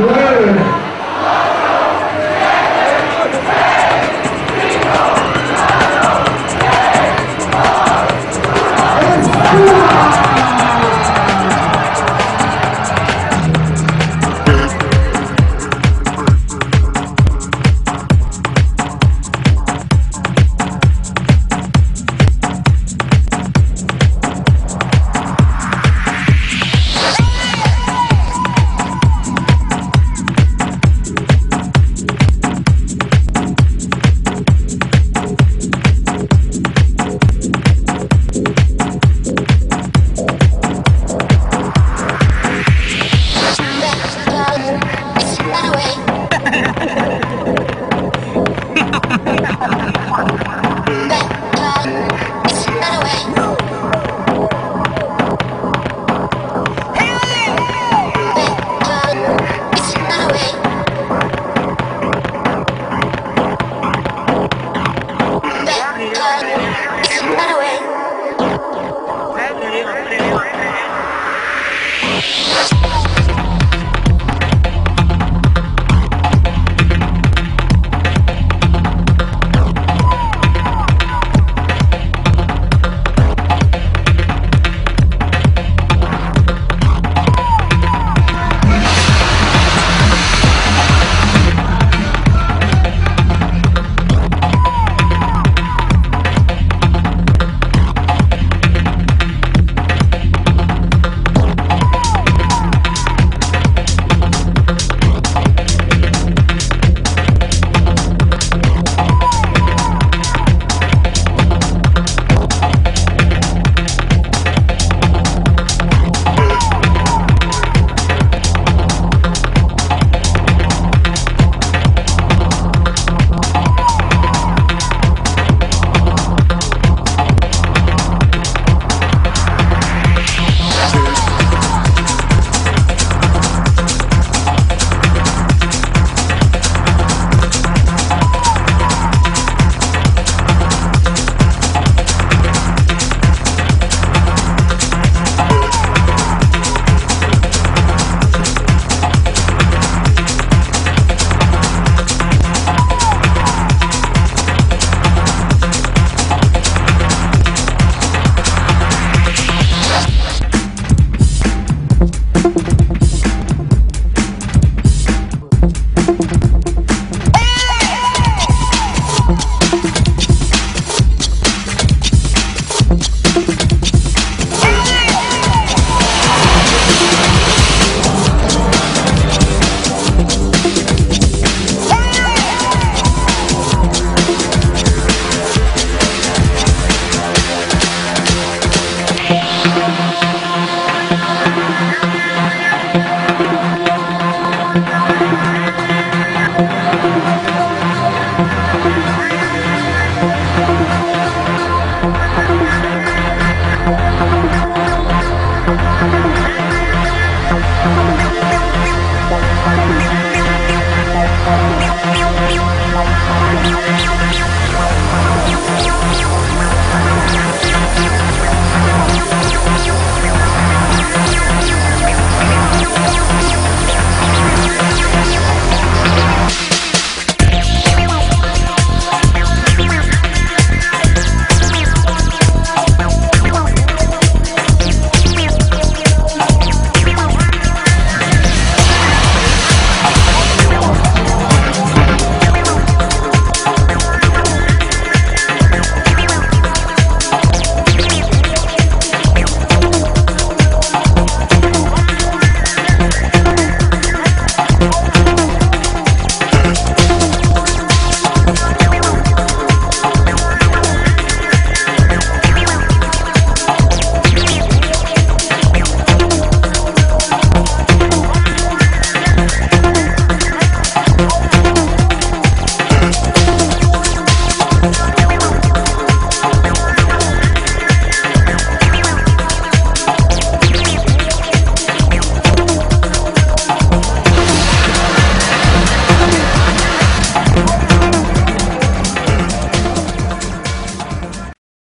Word. Yeah.